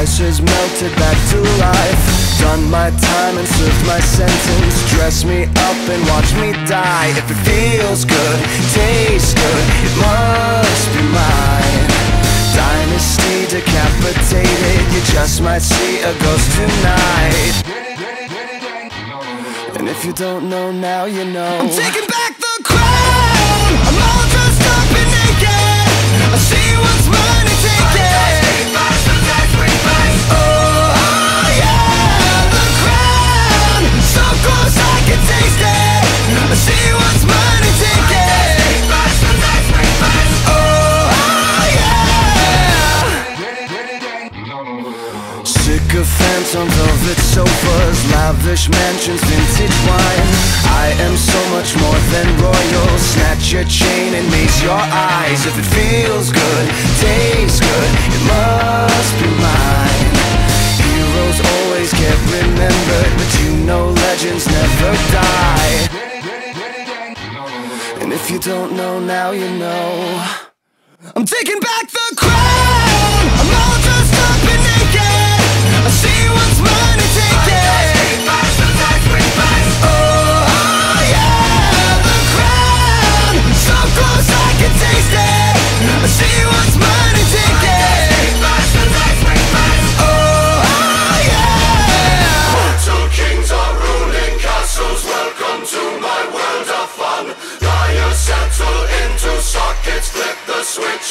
has melted back to life. Done my time and served my sentence. Dress me up and watch me die. If it feels good, tastes good It must be mine. Dynasty decapitated. You just might see a ghost tonight. And if you don't know now, you know. I'm taking back Sycophants on velvet sofas Lavish mansions, vintage wine. I am so much more than royal. Snatch your chain and maze your eyes. If it feels good, tastes good It must be if you don't know now, you know. I'm taking back the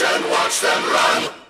And watch them run!